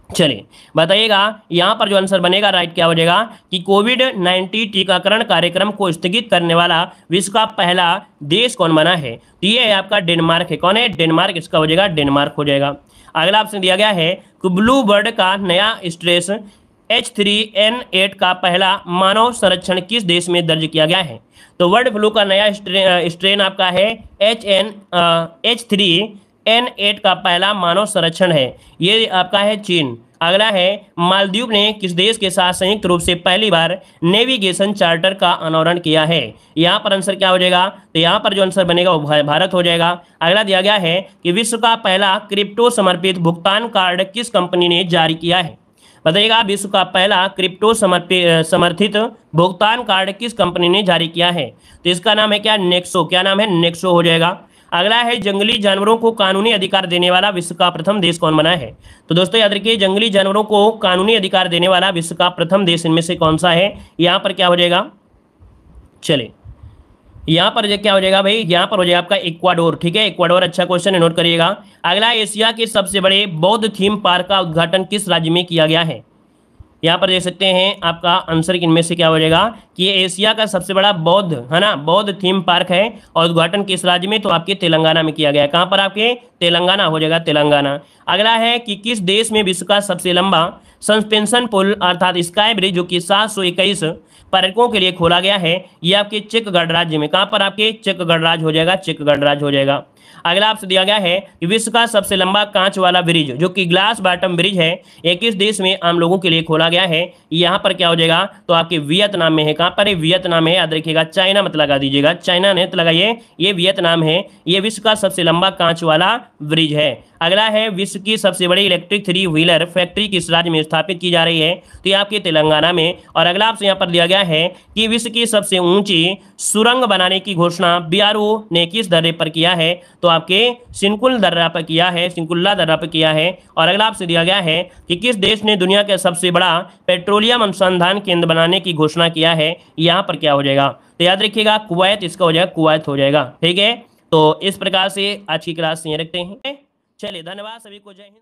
चलिए, बताइएगा, यहाँ पर जो आंसर बनेगा राइट क्या हो जाएगा, कि कोविड नाइन्टीन टीकाकरण कार्यक्रम को स्थगित करने वाला विश्व का पहला देश कौन बना है? तो ये आपका डेनमार्क है। कौन है? डेनमार्क, इसका हो जाएगा, डेनमार्क हो जाएगा। अगला ऑप्शन दिया गया है कि ब्लू बर्ड का नया strain H three N eight का पहला मानव संरक्षण किस देश में दर्ज किया गया है? तो वर्ड फ्लू का नया स्ट्रेन आपका है H N H three N eight का पहला मानव संरक्षण है। ये आपका है चीन। अगला है, मालदीव ने किस देश के साथ संयुक्त रूप से पहली बार नेविगेशन चार्टर का अनावरण किया है? यहाँ पर आंसर क्या हो जाएगा? तो यहाँ पर जो आंसर बनेगा वो भारत हो जाएगा। अगला दिया गया है कि विश्व का पहला क्रिप्टो समर्पित भुगतान कार्ड किस कंपनी ने जारी किया है? बताइएगा, विश्व का पहला क्रिप्टो समर्पित समर्थित भुगतान कार्ड किस कंपनी ने जारी किया है? तो इसका नाम है क्या? नेक्सो क्या नाम है? नेक्सो हो जाएगा। अगला है, जंगली जानवरों को कानूनी अधिकार देने वाला विश्व का प्रथम देश कौन बना है? तो दोस्तों, याद रखिए, जंगली जानवरों को कानूनी अधिकार देने वाला विश्व का प्रथम देश इनमें से कौन सा है? यहाँ पर क्या हो जाएगा? चले यहाँ पर क्या हो जाएगा भाई? यहाँ पर हो जाएगा आपका इक्वाडोर, ठीक है? इक्वाडोर अच्छा क्वेश्चन है नोट करिएगा। अगला, एशिया के सबसे बड़े बौद्ध थीम पार्क का उद्घाटन किस राज्य में किया गया है? यहाँ पर देख सकते हैं आपका आंसर इनमें से क्या हो जाएगा कि ये एशिया का सबसे बड़ा बौद्ध, है ना? बौद्ध थीम पार्क है और उद्घाटन किस राज्य में? तो आपके तेलंगाना में किया गया है। कहाँ पर आपके? तेलंगाना हो जाएगा, तेलंगाना। अगला है कि किस देश में विश्व का सबसे लंबा सस्पेंशन पुल, अर्थात स्काई ब्रिज, जो कि सात सौ इक्कीस पर्यटकों के लिए खोला गया है, ये आपके चेक गणराज्य में। कहाँ पर आपके? चेक गणराज हो जाएगा चेक गणराज हो जाएगा। अगला आपसे दिया गया है कि विश्व का सबसे लंबा कांच वाला ब्रिज, जो कि ग्लास बॉटम ब्रिज है, एक किस देश में आम लोगों के लिए खोला गया है। यहाँ पर क्या हो जाएगा? तो आपके वियतनाम में है कहाँ पर? है वियतनाम है, याद रखिएगा, चाइना मत लगा दीजिएगा, चाइना ने लगाइए, ये वियतनाम है, ये विश्व का सबसे लंबा कांच वाला ब्रिज है। अगला है, विश्व की सबसे बड़ी इलेक्ट्रिक थ्री व्हीलर फैक्ट्री किस राज्य में स्थापित की जा रही है? तो ये आपके तेलंगाना में। और अगला आपसे यहाँ पर दिया गया है कि विश्व की सबसे ऊँची सुरंग बनाने की घोषणा बियारू ने किस दर्रे पर किया है? तो आपके सिंकुल दर्रा पर किया है, सिंकुल्ला दर्रा पर किया है। और अगला आपसे दिया गया है कि किस देश ने दुनिया का सबसे बड़ा पेट्रोलियम अनुसंधान केंद्र बनाने की घोषणा किया है, यहाँ पर क्या हो जाएगा? तो याद रखिएगा, कुवैत, इसका हो जाएगा, कुवैत हो जाएगा, ठीक है? तो इस प्रकार से आज की क्लास यहीं रखते हैं। चलिए, धन्यवाद सभी को, जय हिंद।